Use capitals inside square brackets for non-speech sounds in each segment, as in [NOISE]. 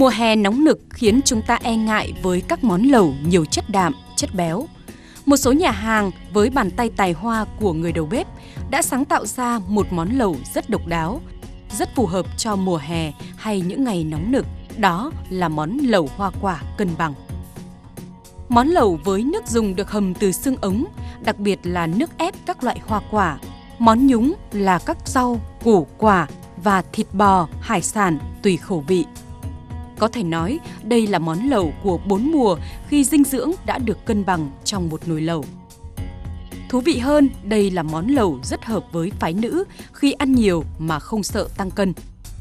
Mùa hè nóng nực khiến chúng ta e ngại với các món lẩu nhiều chất đạm, chất béo. Một số nhà hàng với bàn tay tài hoa của người đầu bếp đã sáng tạo ra một món lẩu rất độc đáo, rất phù hợp cho mùa hè hay những ngày nóng nực. Đó là món lẩu hoa quả cân bằng. Món lẩu với nước dùng được hầm từ xương ống, đặc biệt là nước ép các loại hoa quả. Món nhúng là các rau, củ quả và thịt bò, hải sản tùy khẩu vị. Có thể nói đây là món lẩu của bốn mùa khi dinh dưỡng đã được cân bằng trong một nồi lẩu. Thú vị hơn, đây là món lẩu rất hợp với phái nữ khi ăn nhiều mà không sợ tăng cân.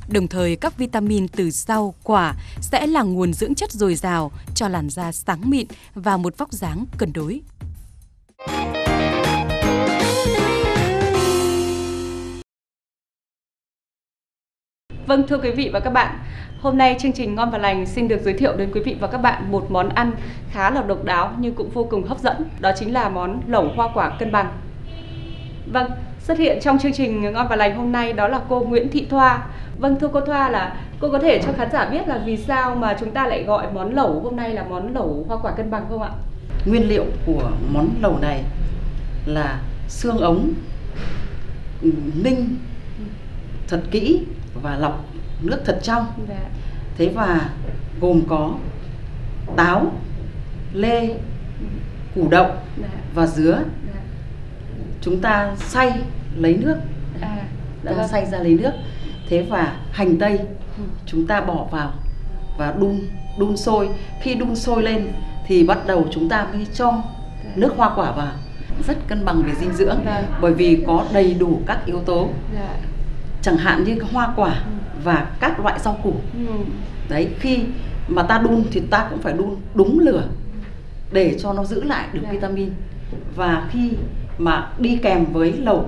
Đồng thời các vitamin từ rau, quả sẽ là nguồn dưỡng chất dồi dào cho làn da sáng mịn và một vóc dáng cân đối. Vâng thưa quý vị và các bạn, hôm nay chương trình Ngon và Lành xin được giới thiệu đến quý vị và các bạn một món ăn khá là độc đáo nhưng cũng vô cùng hấp dẫn, đó chính là món lẩu hoa quả cân bằng. Vâng, xuất hiện trong chương trình Ngon và Lành hôm nay đó là cô Nguyễn Thị Thoa. Vâng thưa cô Thoa là cô có thể cho khán giả biết là vì sao mà chúng ta lại gọi món lẩu hôm nay là món lẩu hoa quả cân bằng không ạ? Nguyên liệu của món lẩu này là xương ống ừ, ninh thật kỹ và lọc nước thật trong dạ. thế và gồm có táo lê củ đậu dạ. và dứa dạ. chúng ta xay lấy nước à, dạ ta vâng. xay ra lấy nước thế và hành tây ừ. chúng ta bỏ vào và đun đun sôi khi đun sôi lên thì bắt đầu chúng ta mới cho dạ. nước hoa quả vào rất cân bằng về dinh dưỡng dạ. bởi vì có đầy đủ các yếu tố dạ chẳng hạn như hoa quả ừ. và các loại rau củ ừ. đấy khi mà ta đun thì ta cũng phải đun đúng lửa để cho nó giữ lại được. Dạ. vitamin và khi mà đi kèm với lẩu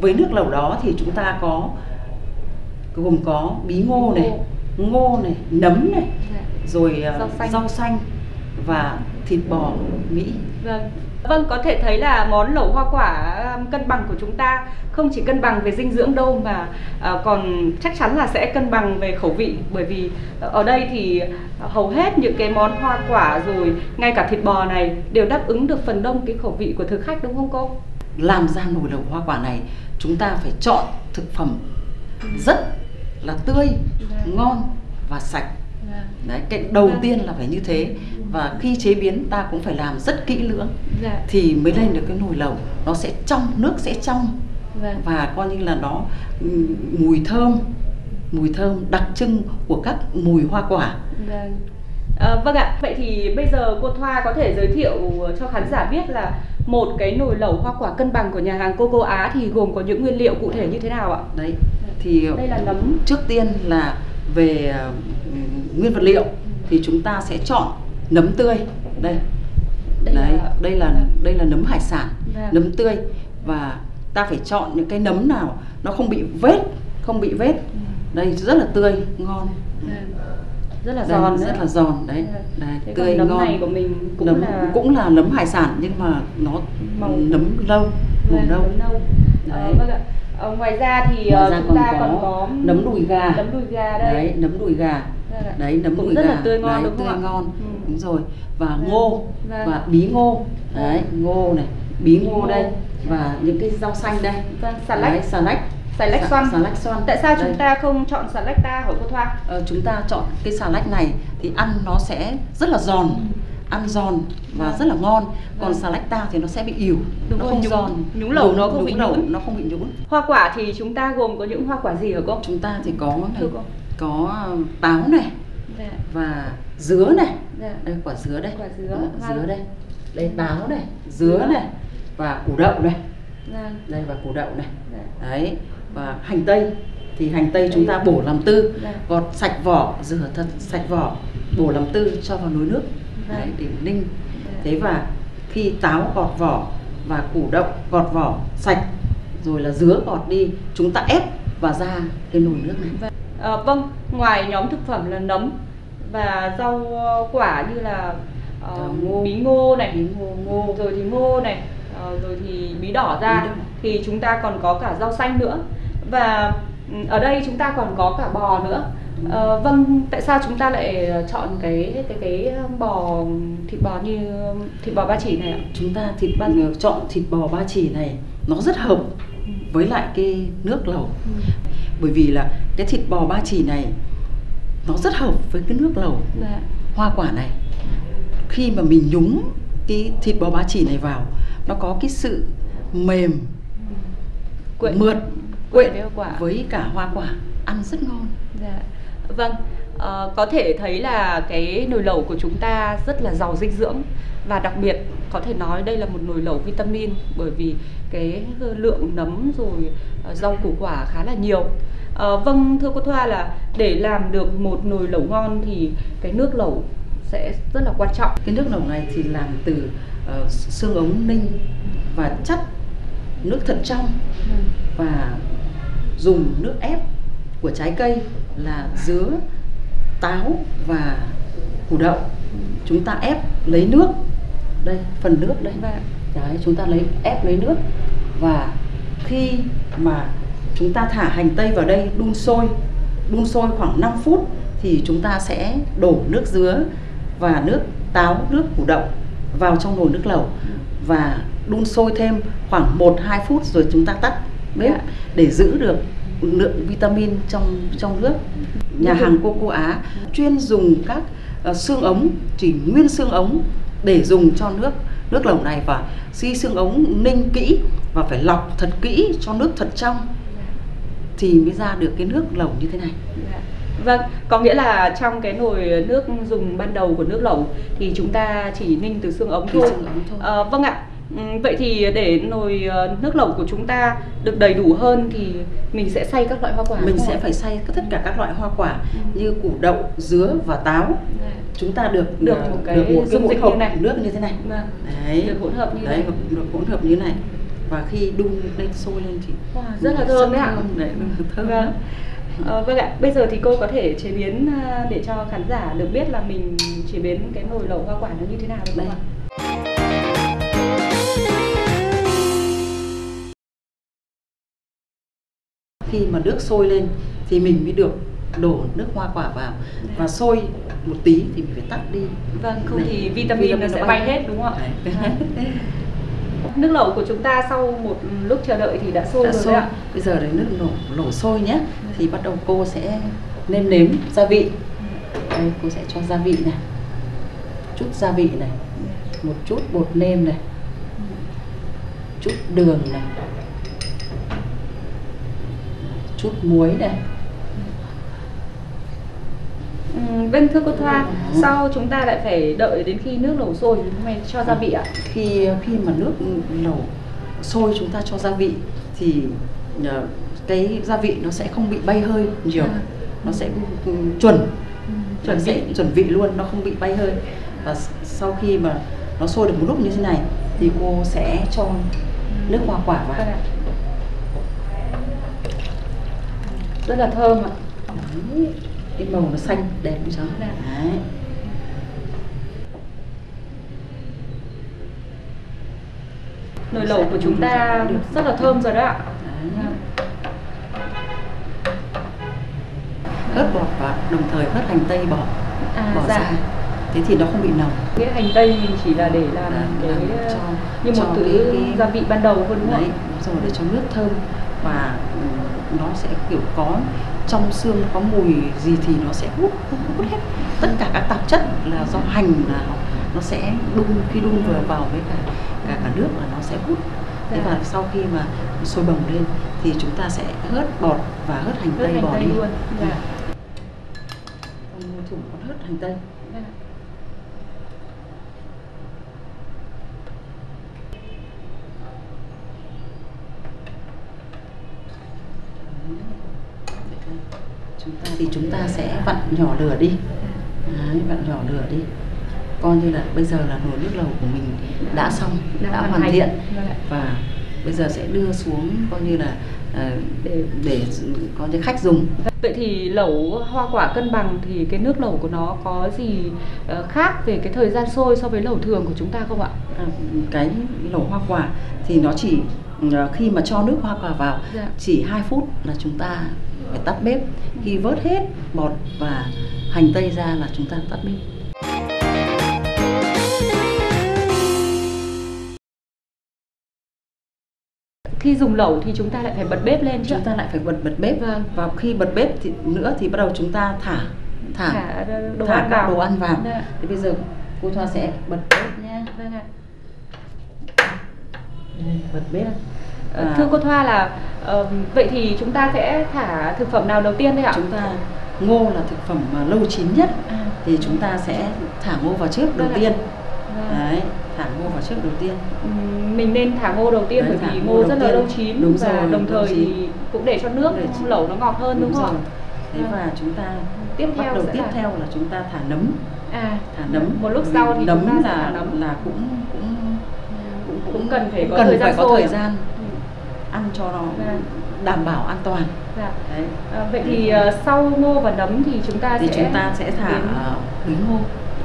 với nước lẩu đó thì chúng ta có gồm có bí ngô này ngô này nấm này. Dạ. rồi ờ, rau xanh. rau xanh và thịt bò mỹ vâng Vâng, có thể thấy là món lẩu hoa quả um, cân bằng của chúng ta không chỉ cân bằng về dinh dưỡng đâu mà uh, còn chắc chắn là sẽ cân bằng về khẩu vị bởi vì ở đây thì hầu hết những cái món hoa quả rồi ngay cả thịt bò này đều đáp ứng được phần đông cái khẩu vị của thực khách đúng không cô? Làm ra nồi lẩu hoa quả này chúng ta phải chọn thực phẩm rất là tươi, vâng. ngon và sạch đấy cái đầu vâng. tiên là phải như thế và khi chế biến ta cũng phải làm rất kỹ lưỡng dạ. thì mới lên được cái nồi lẩu nó sẽ trong nước sẽ trong vâng. và coi như là nó mùi thơm mùi thơm đặc trưng của các mùi hoa quả vâng. À, vâng ạ vậy thì bây giờ cô Thoa có thể giới thiệu cho khán giả biết là một cái nồi lẩu hoa quả cân bằng của nhà hàng Coco Á thì gồm có những nguyên liệu cụ thể như thế nào ạ? Đấy thì đây là nấm trước tiên là về nguyên vật liệu thì chúng ta sẽ chọn nấm tươi. Đây. Đây đấy là... đây là đây là nấm hải sản dạ. nấm tươi. Và ta phải chọn những cái nấm nào nó không bị vết không bị vết. Ừ. đây rất là tươi ngon. Dạ. rất là giòn rất là giòn đấy, dạ. đấy Thế tươi nấm ngon. này của mình cũng nấm là cũng là nấm hải sản nhưng mà nó màu nấm lâu màu nâu. đấy. Ờ, vâng ạ. Ờ, ngoài ra thì ngoài ra chúng ta còn có, còn có nấm đùi gà. Nấm đùi gà đây. đấy nấm đùi gà. Vâng đấy nấm cũng rất gà. là tươi ngon đấy, đúng tươi không ngon. Ừ. đúng rồi. Và vâng. ngô vâng. và bí ngô. Đấy ngô này bí ngô, ngô đây. và những cái rau xanh đây. Vâng, xà lách. Xà lách. Xà lách xoăn. xà lách xoăn. Tại sao đây. chúng ta không chọn xà lách ta hả cô thoa? Ờ, chúng ta chọn cái xà lách này thì ăn nó sẽ rất là giòn. Ừ. ăn giòn và vâng. rất là ngon. Còn vâng. xà lách ta thì nó sẽ bị ỉu. Đúng nó không nhúng, giòn. nhúng lẩu nó không bị nhún nó không bị nhún hoa quả thì chúng ta gồm có những hoa quả gì hả cô? Chúng ta thì có này, có táo này dạ. và dứa này dạ. đây quả dứa đây quả dứa, à, dứa đây đây táo này dứa, dứa. này và củ đậu này dạ. đây và củ đậu này dạ. đấy và hành tây thì hành tây chúng ta bổ làm tư dạ. gọt sạch vỏ rửa thật sạch vỏ bổ làm tư cho vào nồi nước dạ. đấy, để ninh dạ. thế và khi táo gọt vỏ và củ đậu gọt vỏ sạch rồi là dứa gọt đi chúng ta ép và ra cái nồi nước này À, vâng, ngoài nhóm thực phẩm là nấm và rau quả như là uh, ngô. bí ngô này, bí ngô, ngô, rồi thì ngô này, uh, rồi thì bí đỏ ra bí thì chúng ta còn có cả rau xanh nữa. Và Ừ, ở đây chúng ta còn có cả bò nữa. À, vâng, tại sao chúng ta lại chọn cái cái cái bò thịt bò như thịt bò ba chỉ này ạ? Chúng ta thịt ba chọn thịt bò ba chỉ này nó rất hợp với lại cái nước lẩu. Ừ. Bởi vì là cái thịt bò ba chỉ này nó rất hợp với cái nước lẩu dạ. hoa quả này. Khi mà mình nhúng cái thịt bò ba chỉ này vào, nó có cái sự mềm, Quyện. mượt, quyện với cả hoa quả ăn rất ngon. Dạ. Vâng, à, có thể thấy là cái nồi lẩu của chúng ta rất là giàu dinh dưỡng và đặc biệt có thể nói đây là một nồi lẩu vitamin bởi vì cái lượng nấm rồi uh, rau củ quả khá là nhiều. À, vâng thưa cô Thoa là để làm được một nồi lẩu ngon thì cái nước lẩu sẽ rất là quan trọng. Cái nước lẩu này thì làm từ uh, xương ống ninh và chất nước thật trong ừ. và dùng nước ép của trái cây là dứa, táo và củ đậu. Chúng ta ép lấy nước. Đây, phần nước đây. Vâng. Đấy, chúng ta lấy ép lấy nước và khi mà chúng ta thả hành tây vào đây đun sôi, đun sôi khoảng 5 phút thì chúng ta sẽ đổ nước dứa và nước táo, nước củ đậu vào trong nồi nước lẩu và đun sôi thêm khoảng 1 2 phút rồi chúng ta tắt bếp dạ. để giữ được lượng vitamin trong trong nước. Nhà hàng Coco Á chuyên dùng các uh, xương ống chỉ nguyên xương ống để dùng cho nước nước lẩu này và si xương ống ninh kỹ và phải lọc thật kỹ cho nước thật trong thì mới ra được cái nước lẩu như thế này. Dạ. Vâng, có nghĩa là trong cái nồi nước dùng ban đầu của nước lẩu thì chúng ta chỉ ninh từ xương ống thôi. Xương ống thôi. À, vâng ạ. Ừ, vậy thì để nồi ờ, nước lẩu của chúng ta được đầy đủ hơn thì mình sẽ xay các loại hoa quả. Mình sẽ phải xay tất cả các loại hoa quả ừ. như củ đậu, dứa và táo. Đấy. Dạ. Chúng ta được được một cái được một dung dịch như này, nước như thế này. Vâng. Đấy. Được hỗn hợp như đấy, này. Được hỗn hợp như này. Và khi đun lên sôi lên thì wow, rất là thơm đấy ạ. Đấy, thơm. Vâng. À, vâng ạ, bây giờ thì cô có thể chế biến ờ, để cho khán giả được biết là mình chế biến cái nồi lẩu hoa quả nó như thế nào được không ạ? Khi mà nước sôi lên thì mình mới được đổ nước hoa quả vào. Và sôi một tí thì mình phải tắt đi. Vâng không Này, thì vitamin, vitamin nó sẽ bay. hết đúng không ạ? [LAUGHS] Nước lẩu của chúng ta sau một lúc chờ đợi thì đã sôi đã rồi sôi. ạ. Bây giờ đấy nước nổ nổ sôi nhé thì bắt đầu cô sẽ nêm nếm gia vị. Đây cô sẽ cho gia vị này. Chút gia vị này. Một chút bột nêm này. Chút đường này chút muối này Ừ, vâng thưa cô Thoa, ừ. sau chúng ta lại phải đợi đến khi nước lẩu sôi mình cho gia vị ạ? Khi khi mà nước lẩu sôi chúng ta cho gia vị thì ờ, cái gia vị nó sẽ không bị bay hơi nhiều, à. nó sẽ chuẩn, ừ, chuẩn vị. chuẩn vị luôn, nó không bị bay hơi. Và sau khi mà nó sôi được một lúc như thế này thì cô sẽ cho nước hoa quả vào. Vâng rất là thơm ạ. Đấy. cái màu nó xanh đẹp như cháu Đấy. nồi lẩu của chúng ta rất là thơm rồi đó ạ. Hớt bọt và đồng thời hớt hành tây bỏ à, bỏ dạ. ra. Thế thì nó không bị nồng. Cái hành tây chỉ là để làm à, cái cho, như một thứ cái, cái, gia vị ban đầu đúng không đấy rồi để cho nước thơm. Và nó sẽ kiểu có trong xương có mùi gì thì nó sẽ hút hút hết. Tất cả các tạp chất là do hành là nó sẽ đun khi đun vừa vào với cả cả cả nước là nó sẽ hút. Thế và sau khi mà sôi bồng lên thì chúng ta sẽ hớt bọt và hớt hành tây bỏ đi. luôn. Dạ. thùng còn hớt hành tây dạ. Chúng ta thì chúng ta sẽ vặn nhỏ lửa đi. Đấy, vặn nhỏ lửa đi. Coi như là bây giờ là nồi nước lẩu của mình đã xong đã, đã hoàn thiện. Và bây giờ sẽ đưa xuống coi như là uh, để để có những khách dùng. Vậy thì lẩu hoa quả cân bằng thì cái nước lẩu của nó có gì uh, khác về cái thời gian sôi so với lẩu thường của chúng ta không ạ? À, cái lẩu hoa quả thì nó chỉ khi mà cho nước hoa quả vào dạ. chỉ 2 phút là chúng ta phải tắt bếp. Khi vớt hết bọt và hành tây ra là chúng ta tắt bếp. Khi dùng lẩu thì chúng ta lại phải bật bếp lên chứ chúng ta lại phải bật bật bếp. Vâng. và khi bật bếp thì nữa thì bắt đầu chúng ta thả thả thả đồ thả ăn các vào. đồ ăn vào. Dạ. thì bây giờ cô thoa sẽ bật bếp nhé. Vâng ạ. bật bếp À, Thưa cô Thoa là ờ, vậy thì chúng ta sẽ thả thực phẩm nào đầu tiên đây ạ? chúng ta ngô là thực phẩm mà lâu chín nhất À, thì chúng ta sẽ thả ngô vào trước đầu Vâng ạ. tiên vâng. đấy thả ngô vào trước đầu tiên Mình nên thả ngô đầu tiên Đấy, bởi vì ngô ngô rất là lâu chín Đúng và rồi, đồng thời thì cũng để cho nước Để lẩu nó ngọt hơn đúng, không rồi ạ? thế Vâng. và chúng ta Tiếp bắt theo đầu tiếp là- theo là chúng ta thả nấm À, thả nấm Một lúc sau thì nấm chúng ta là thả nấm. là cũng cũng cũng, cũng cần phải cũng có cần thời gian phải có thời gian ăn cho nó Vâng. đảm bảo an toàn dạ. đấy À, vậy thì ờ, sau ngô và nấm thì chúng ta thì sẽ chúng ta sẽ thả đến- ờ, bí ngô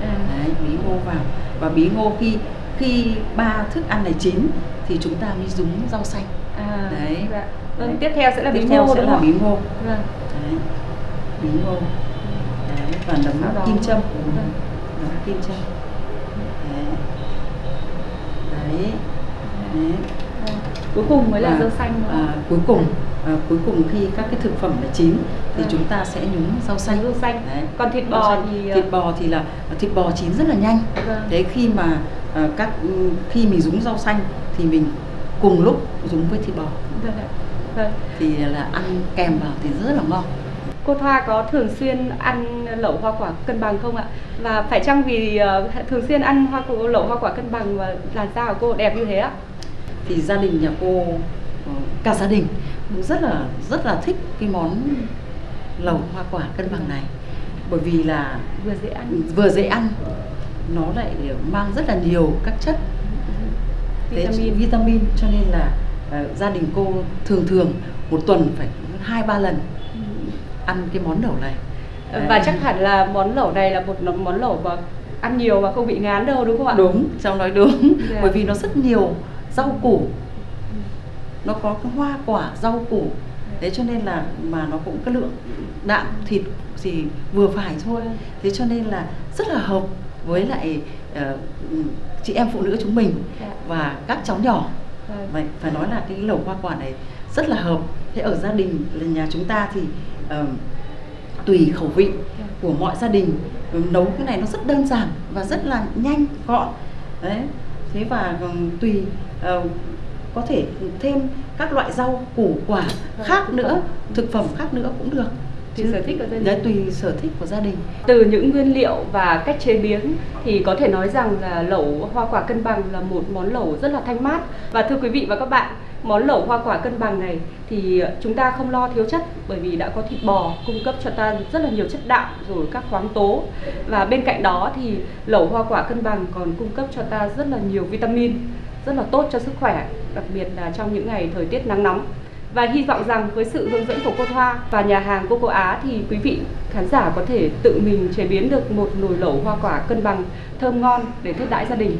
à, đấy bí ngô vào và bí ngô khi khi ba thức ăn này chín thì chúng ta mới dùng rau xanh à, Đấy. Dạ. Vâng, Đấy. tiếp theo sẽ là bí tiếp theo ngô sẽ là bí ngô Vâng. đấy bí ngô đấy và nấm đó- kim châm Vâng. nấm kim châm đấy đấy, đấy. Cuối cùng mới là Và, rau xanh à, cuối cùng à, cuối cùng khi các cái thực phẩm đã chín thì Vâng. chúng ta sẽ nhúng rau xanh Rau xanh. Đấy. Còn thịt bò xanh. thì, ờ, thịt bò thì là thịt bò chín rất là nhanh Vâng. thế khi mà à, các khi mình nhúng rau xanh thì mình cùng lúc nhúng với thịt bò Vâng. Vâng. thì là ăn kèm vào thì rất là ngon Cô Thoa có thường xuyên ăn lẩu hoa quả cân bằng không ạ? Và phải chăng vì ờ, thường xuyên ăn hoa quả, lẩu hoa quả cân bằng và làn da của cô đẹp như thế ạ? Thì gia đình nhà cô ờ, cả gia đình cũng rất là rất là thích cái món lẩu hoa quả cân bằng này bởi vì là Vừa dễ ăn, vừa dễ ăn nó lại mang rất là nhiều các chất vitamin. vitamin cho nên là ờ, gia đình cô thường thường một tuần phải hai ba lần ăn cái món lẩu này Và Đấy. chắc hẳn là món lẩu này là một món lẩu mà ăn nhiều và không bị ngán đâu đúng không ạ? đúng cháu nói đúng Dạ. bởi vì nó rất nhiều rau củ nó có cái hoa quả rau củ thế cho nên là mà nó cũng cái lượng đạm thịt thì vừa phải thôi thế cho nên là rất là hợp với lại ờ, chị em phụ nữ chúng mình Dạ. và các cháu nhỏ Vâng. Vậy phải nói là cái lẩu hoa quả này rất là hợp. Thế ở gia đình là nhà chúng ta thì ờ, tùy khẩu vị của mọi gia đình nấu cái này nó rất đơn giản và rất là nhanh gọn. Đấy. Thế và tùy ờ, có thể thêm các loại rau củ quả Vâng, khác nữa, thực phẩm khác nữa cũng được. Tùy sở thích của gia đình. Đấy, tùy sở thích của gia đình. Từ những nguyên liệu và cách chế biến thì có thể nói rằng là lẩu hoa quả cân bằng là một món lẩu rất là thanh mát. Và thưa quý vị và các bạn, món lẩu hoa quả cân bằng này thì chúng ta không lo thiếu chất bởi vì đã có thịt bò cung cấp cho ta rất là nhiều chất đạm rồi các khoáng tố. Và bên cạnh đó thì lẩu hoa quả cân bằng còn cung cấp cho ta rất là nhiều vitamin rất là tốt cho sức khỏe, đặc biệt là trong những ngày thời tiết nắng nóng. Và hy vọng rằng với sự hướng dẫn của cô Thoa và nhà hàng Cô Cô Á thì quý vị khán giả có thể tự mình chế biến được một nồi lẩu hoa quả cân bằng thơm ngon để thiết đãi gia đình.